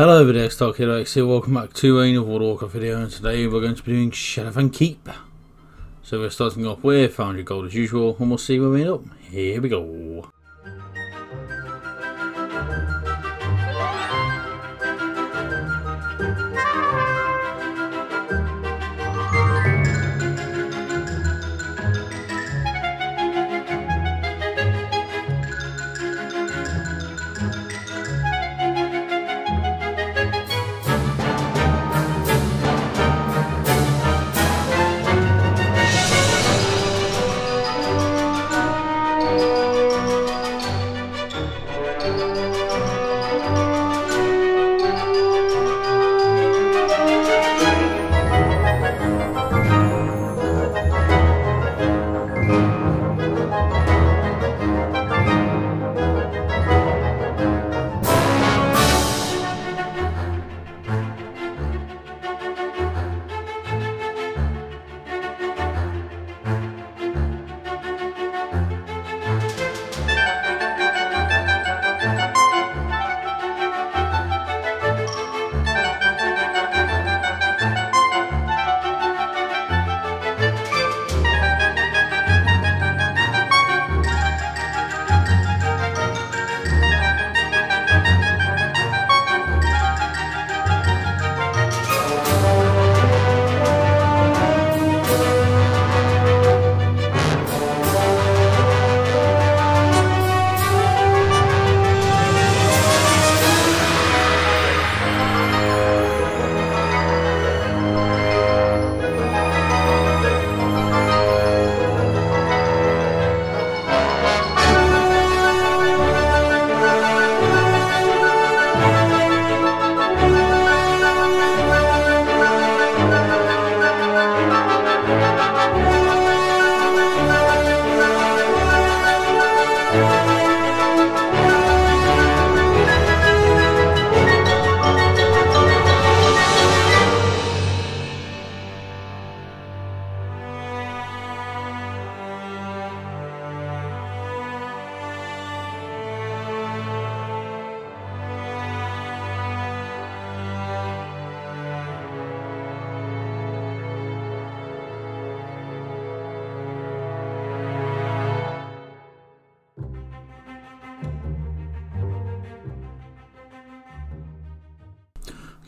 Hello there, Stock Hero X here. Welcome back to another Warcraft video, and today we're going to be doing Shadowfang Keep. So we're starting off with Foundry Gold as usual, and we'll see where we end up. Here we go.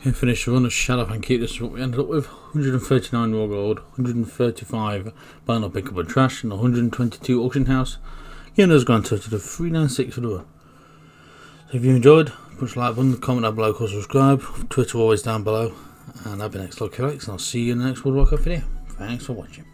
Okay, finish run of and Keep. This is what we ended up with 139 raw gold, 135 buying up pickable trash, and 122 auction house. Us a grand total of 396 for the run. So if you enjoyed, push like button, comment down below, or subscribe. Twitter always down below. And I've been X and I'll see you in the next of video. Thanks for watching.